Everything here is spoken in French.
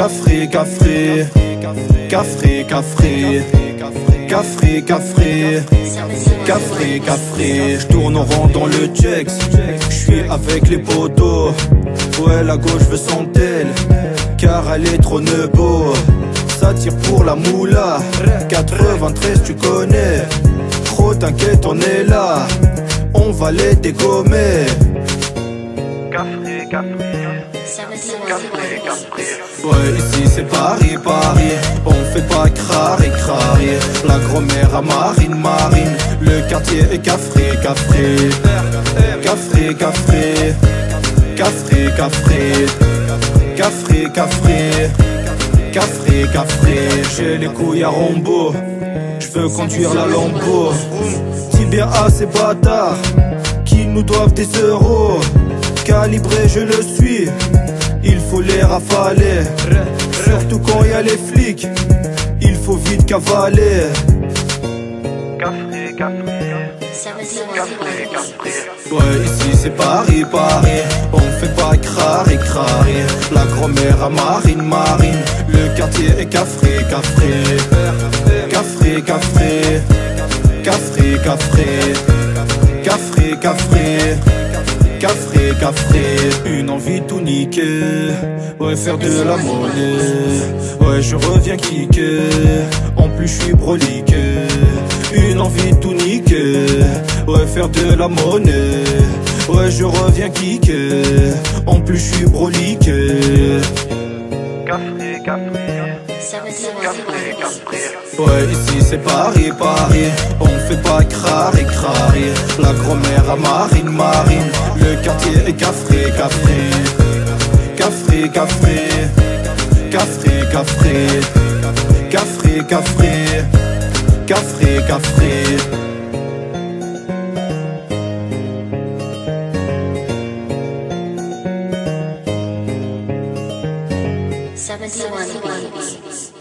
Cafré, cafré, cafré, cafré, cafré, cafré, cafré, cafré. Je tourne en rond dans le checks, je suis avec les potos. Ouais, la gauche veut son car elle est trop nebo. Ça tire pour la moula, 93 tu connais. Trop t'inquiète, on est là, on va les dégommer. Ouais, ici c'est Paris, Paris. On fait pas crari, crari. La grand-mère à Marine, Marine. Le quartier est cafré, cafré. Cafré, cafré. Cafré, cafré. Cafré, cafré. Cafré, cafré. J'ai les couilles à rombo. Je veux conduire la. Dis bien à ces bâtards qui nous doivent des euros. Calibré, je le suis. Il faut les rafaler. Surtout quand y a les flics. Il faut vite cavaler. Café, Ouais, ici c'est Paris, Paris. On fait pas crari, crari. La grand-mère à Marine, Marine. Le quartier est cafré, cafré. Cafré, cafré. Cafré, cafré. Cafré, cafré. Cafré, cafré, une envie tout niquer. Ouais, faire de la monnaie. Ouais, je reviens kicker. En plus, je suis brolique. Une envie tout niquer. Ouais, faire de la monnaie. Ouais, je reviens kicker. En plus, je suis brolique. Café, café. Ouais, ici c'est Paris, Paris. On fait pas crari, crari. La grand-mère à Marine, Marine. Le quartier est cafré, cafré. Cafré, cafré. Cafré, cafré. Cafré, cafré. Cafré, cafré. Seventy-one.